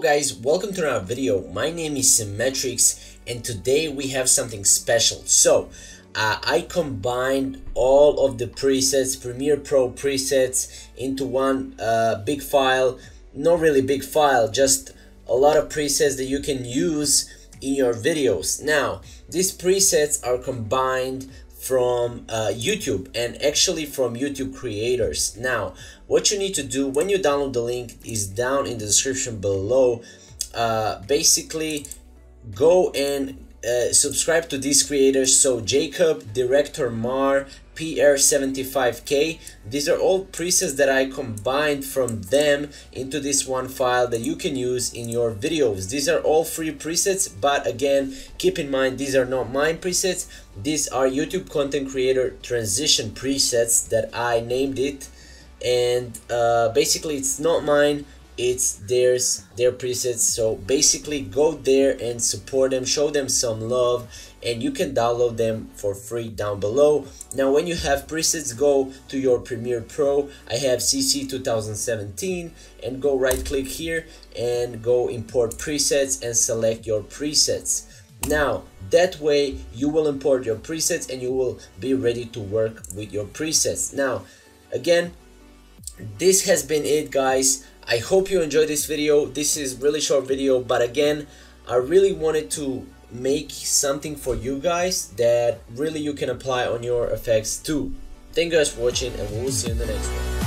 guys, welcome to another video. My name is Simetrix and today we have something special. So, uh, I combined all of the presets, Premiere Pro presets into one uh, big file. Not really big file, just a lot of presets that you can use in your videos. Now, these presets are combined from uh, YouTube and actually from YouTube creators. Now, what you need to do when you download the link is down in the description below. Uh, basically, go and uh, subscribe to these creators. So Jakobb, Director Mar, PR75K. These are all presets that I combined from them into this one file that you can use in your videos. These are all free presets, but again, keep in mind these are not mine presets. These are YouTube content creator transition presets that I named it. And uh, basically it's not mine it's theirs their presets. So basically go there and support them show them some love and you can download them for free down below. Now when you have presets go to your Premiere Pro. I have CC 2017 and go right click here and go import presets and select your presets. Now that way you will import your presets and you will be ready to work with your presets. Now again this has been it guys I hope you enjoyed this video. This is really short video, but again, I really wanted to make something for you guys that really you can apply on your effects too. Thank you guys for watching and we will see you in the next one.